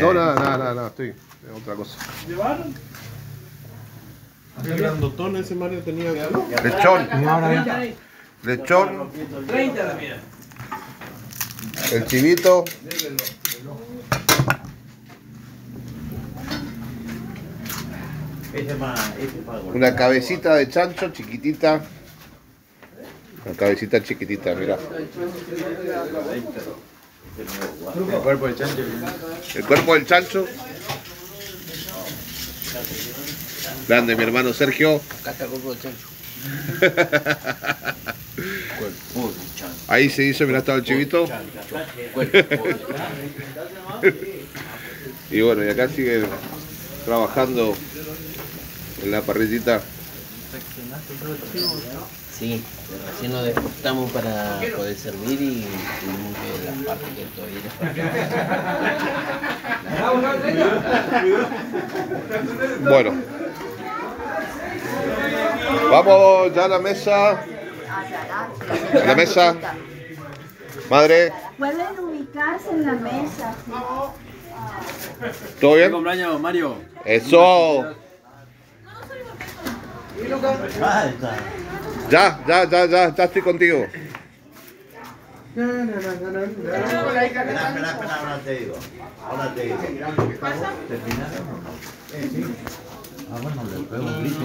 No, nada, nada, nada, nada, estoy en otra cosa. ¿Llevaron? El grandotón ese Mario tenía Lechón, lechón, 30 la mía. el chivito, una cabecita de chancho chiquitita. Una cabecita chiquitita, mira. El cuerpo del chancho. El cuerpo del chancho. Grande, mi hermano Sergio. Acá está el cuerpo del chancho. Cuerpo del chancho. Ahí se hizo, mira, estaba el chivito. Y bueno, y acá sigue trabajando en la parrillita. Sí, recién nos despertamos para poder servir y tuvimos que las partes que todavía les. Bueno. Vamos ya a la mesa. A la mesa. Madre, Pueden ubicarse en la mesa. ¿todo bien? cumpleaños, Mario! Eso. Ya, ya, ya, ya, ya estoy contigo. Espera, espera, espera, ahora te digo. Ahora te digo. ¿Terminaron o no? Ah, bueno, le pego un grito.